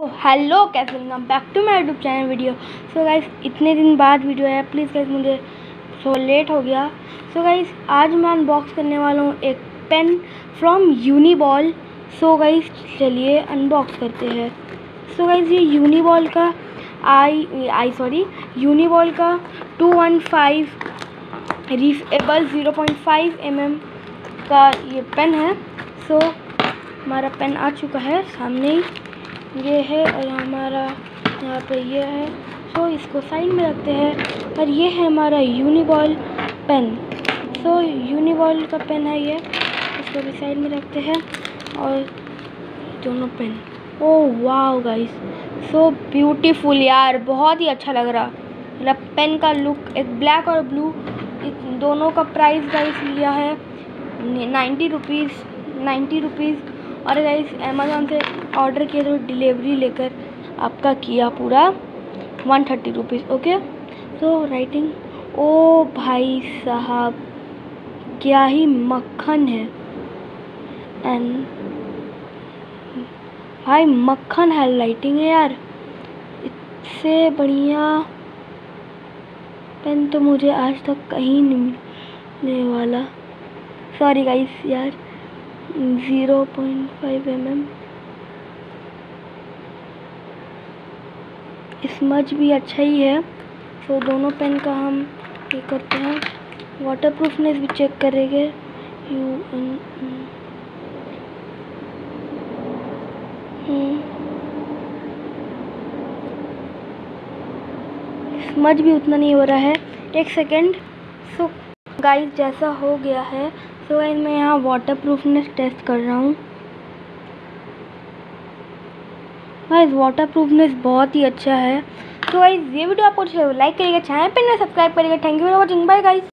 Hello कैसे welcome back to my YouTube channel video so guys इतने दिन बाद वीडियो है प्लीज़ गाइस मुझे सो लेट हो गया। सो so गाइस आज मैं अनबॉक्स करने वाला हूँ एक pen from Uniball so guys चलिए अनबॉक्स करते हैं। सो गाइस ये यूनिबॉल का आई आई सॉरी यूनिबॉल का two one five refillable zero point five M M का ये पेन है। सो so, हमारा पेन आ चुका है सामने ही। ये है और हमारा यहाँ पे ये है। सो इसको साइड में रखते हैं और ये है हमारा यूनिबॉल पेन सो यूनिबॉल का पेन है ये। इसको भी साइड में रखते हैं और दोनों पेन ओ वाह गाइस सो ब्यूटीफुल यार. बहुत ही अच्छा लग रहा। मतलब पेन का लुक एक ब्लैक और ब्लू दोनों का प्राइस गाइस लिया है। नाइन्टी रुपीज़ नाइन्टी रुपीज़ और गाइस अमेज़ोन से ऑर्डर किया तो डिलीवरी लेकर आपका किया पूरा वन थर्टी रुपीज़ ओके तो राइटिंग ओ भाई साहब, क्या ही मक्खन है। एंड भाई मक्खन है लाइटिंग है यार। इससे बढ़िया पेन तो मुझे आज तक कहीं नहीं मिलने वाला। सॉरी गाइस यार। Zero point five M M. Smudge भी अच्छा ही है। तो दोनों पेन का हम ये करते हैं। वाटर प्रूफनेस भी चेक करेंगे। यू एन भी उतना नहीं हो रहा है। एक सेकेंड सो गाइस जैसा हो गया है सो गाइस मैं यहाँ वाटर प्रूफनेस टेस्ट कर रहा हूँ। गाइस वाटर प्रूफनेस बहुत ही अच्छा है। तो गाइस ये वीडियो आपको लाइक करिएगा चैनल पर सब्सक्राइब करिएगा। Thank you for watching bye guys